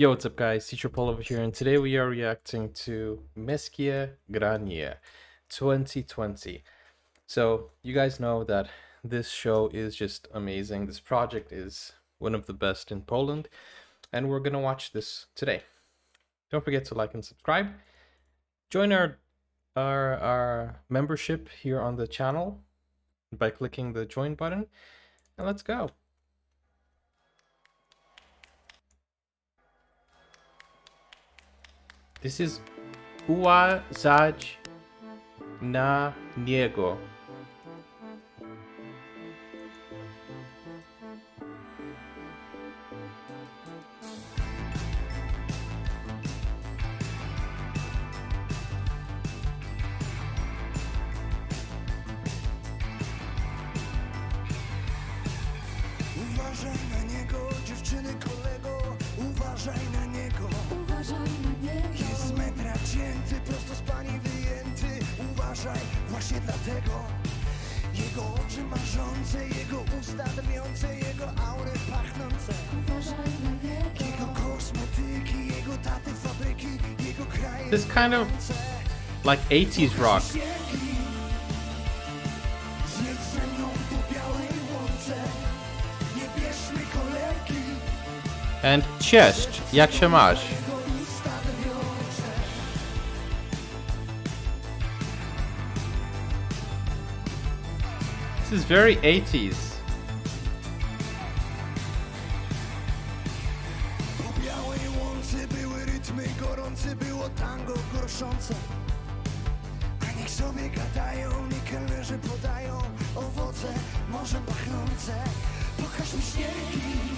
Yo, what's up guys, Teacher Paul over here, and today we are reacting to Męskie Granie 2020. So, you guys know that this show is just amazing. This project is one of the best in Poland, and we're gonna watch this today. Don't forget to like and subscribe. Join our our, our membership here on the channel by clicking the join button, and let's go. This is uważać na niego. Uważaj na niego, dziewczyny Uważaj właśnie dlatego. Jego oczy marzące, jego usta drwiące Jego aury pachnące. Uważaj na niego. Jego kosmetyki, jego taty fabryki Jego kraje This kind of like 80s rock. And chest, jak się masz? This is very 80s. Pokaż mi śniegi.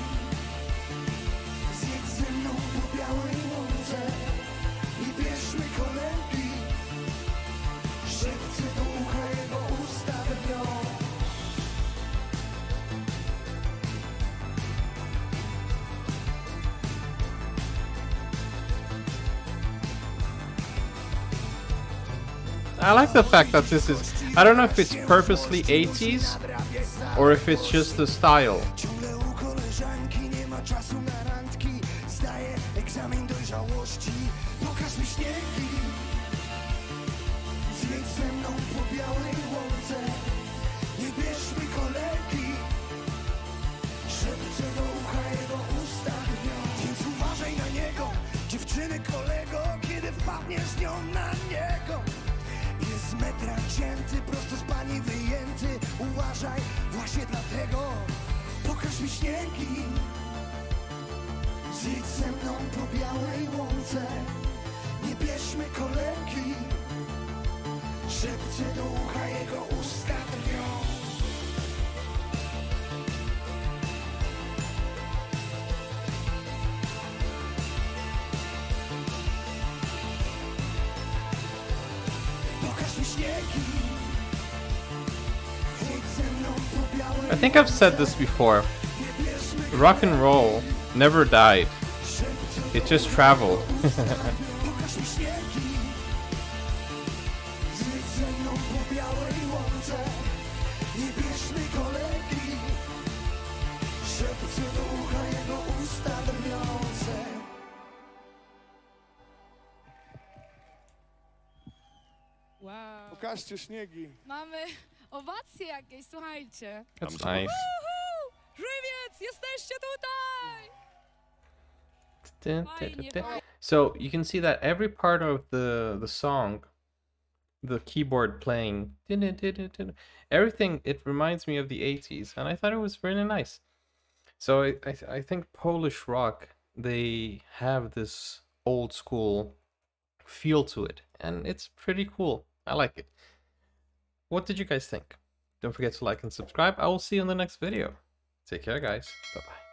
I like the fact that this is, I don't know if it's purposely 80s or if it's just the style. Kolego Kiedy wpadniesz nią na metra cięty, prosto z pani wyjęty. Uważaj, właśnie dlatego Pokaż mi śniegi. Zjedź ze mną po białej łące. Nie bierzmy kolegi Szepce do ucha I think I've said this before. Rock and roll never died. It just traveled. Pokaż mi śniegi Zjedź ze mną po białej łące Nie bierzmy kolegi Szepce do ucha jego usta drwiące Wow. Pokażcie śniegi. Mamy owacje jakieś, słuchajcie. That's nice. Uhu! Żywiec, jesteście tutaj! Fajnie, fajnie. So you can see that every part of the the song, the keyboard playing, everything it reminds me of the 80s, and I thought it was really nice. So I I, I think Polish rock they have this old school feel to it, and it's pretty cool. I like it. What did you guys think? Don't forget to like and subscribe. I will see you in the next video. Take care, guys. Bye bye.